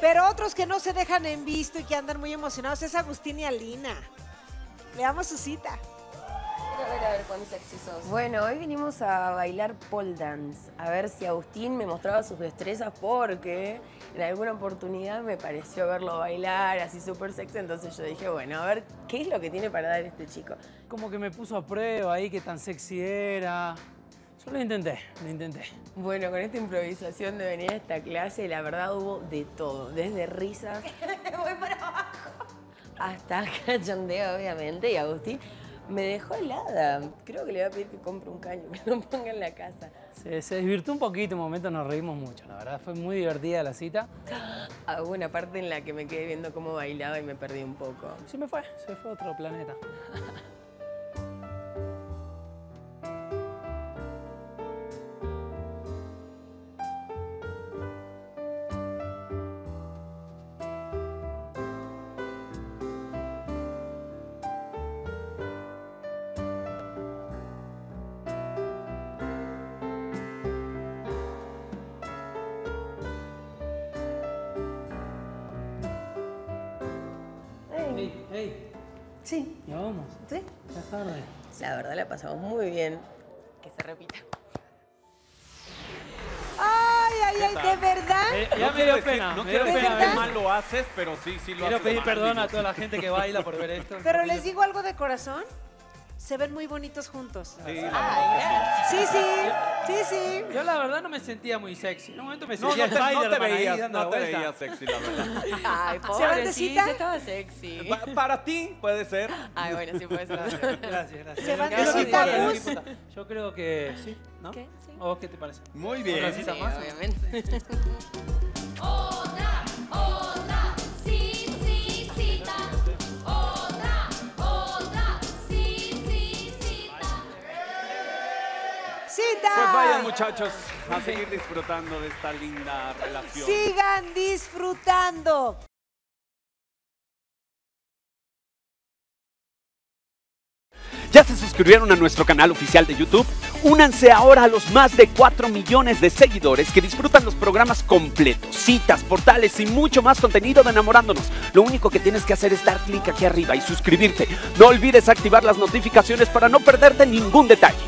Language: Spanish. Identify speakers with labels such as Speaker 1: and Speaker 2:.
Speaker 1: Pero otros que no se dejan en visto y que andan muy emocionados es Agustín y Alina. Veamos su cita.
Speaker 2: Quiero ver a ver cuán sexy sos.
Speaker 3: Bueno, hoy vinimos a bailar pole dance. A ver si Agustín me mostraba sus destrezas porque en alguna oportunidad me pareció verlo bailar así súper sexy. Entonces yo dije, bueno, a ver qué es lo que tiene para dar este chico.
Speaker 4: Como que me puso a prueba ahí, qué tan sexy era. Yo lo intenté, lo intenté.
Speaker 3: Bueno, con esta improvisación de venir a esta clase, la verdad hubo de todo. Desde risas
Speaker 2: Voy para abajo.
Speaker 3: hasta cachondeo, obviamente. Y Agustín me dejó helada. Creo que le voy a pedir que compre un caño, que lo ponga en la casa.
Speaker 4: Se, se desvirtuó un poquito, un momento nos reímos mucho, la verdad. Fue muy divertida la cita.
Speaker 3: Ah, Hubo una parte en la que me quedé viendo cómo bailaba y me perdí un poco.
Speaker 4: Se me fue, se fue a otro planeta. Hey, hey,
Speaker 3: Sí,
Speaker 4: ya vamos.
Speaker 3: sí.
Speaker 4: Ya es tarde.
Speaker 3: La verdad la pasamos muy bien. Que se repita.
Speaker 1: Ay, ay, ay, de verdad.
Speaker 4: Eh,
Speaker 5: No
Speaker 4: ya me
Speaker 5: quiero
Speaker 4: dio
Speaker 5: decir-
Speaker 4: pena,
Speaker 5: No
Speaker 4: me
Speaker 5: quiero
Speaker 4: dio
Speaker 5: decir
Speaker 4: pena.
Speaker 5: que
Speaker 4: ver-
Speaker 5: mal lo haces, pero sí, sí lo
Speaker 4: Quiero
Speaker 5: haces.
Speaker 4: pedir
Speaker 5: mal,
Speaker 4: perdón
Speaker 5: digo.
Speaker 4: a toda la gente que baila por ver esto.
Speaker 1: Pero les digo algo de corazón. Se ven muy bonitos juntos.
Speaker 5: Sí,
Speaker 1: sí, sí, sí.
Speaker 4: Yo la verdad no me sentía muy sexy. En un momento me
Speaker 5: sí. No,
Speaker 4: sentía
Speaker 5: no te, no te
Speaker 4: ahí
Speaker 5: no te veías sexy, la verdad.
Speaker 3: Ay,
Speaker 1: ¿Se van de cita?
Speaker 3: estaba sexy.
Speaker 5: Pa- Para ti puede ser.
Speaker 3: Ay, bueno, sí puede ser.
Speaker 4: Gracias, gracias.
Speaker 1: Se van de
Speaker 4: Yo creo que no sí, ¿no?
Speaker 3: ¿Qué? Sí.
Speaker 4: ¿O vos qué te parece?
Speaker 5: Muy bien.
Speaker 3: Sí,
Speaker 4: más.
Speaker 3: obviamente.
Speaker 1: Cita.
Speaker 5: Pues vayan muchachos a seguir disfrutando de esta linda relación.
Speaker 1: Sigan disfrutando.
Speaker 5: ¿Ya se suscribieron a nuestro canal oficial de YouTube? Únanse ahora a los más de 4 millones de seguidores que disfrutan los programas completos, citas, portales y mucho más contenido de enamorándonos. Lo único que tienes que hacer es dar clic aquí arriba y suscribirte. No olvides activar las notificaciones para no perderte ningún detalle.